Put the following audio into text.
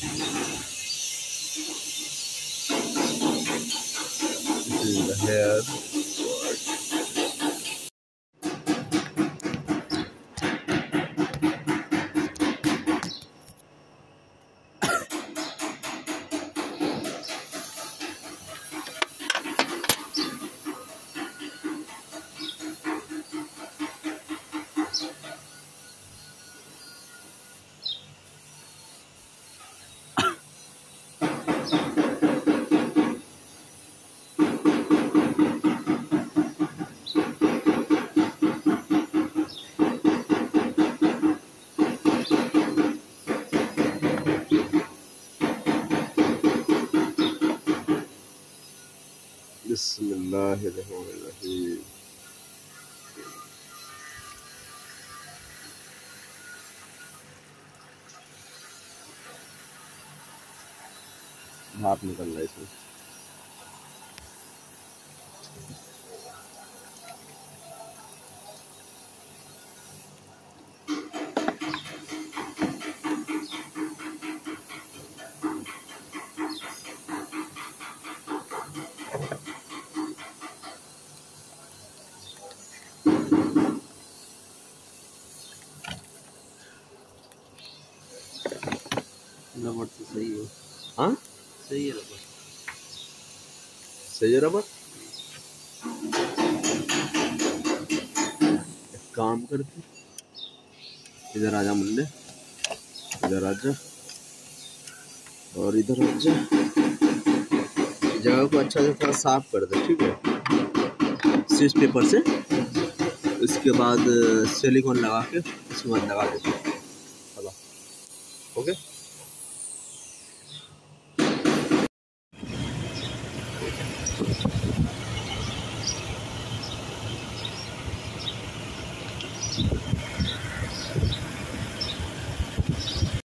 This is the head. बिस्मिल्लाहिर्रहमानिर्रहीम भाप निकल रहा है रबड़ तो सही है। हाँ? सही है रबड़ सही है रबर? एक काम करते इधर आजा मुन्ने। इधर आजा और इधर आजा जगह को अच्छा से थोड़ा साफ़ कर दे ठीक है? स्विच पेपर से। उसके बाद सिलिकॉन लगा के उसके बाद लगा देते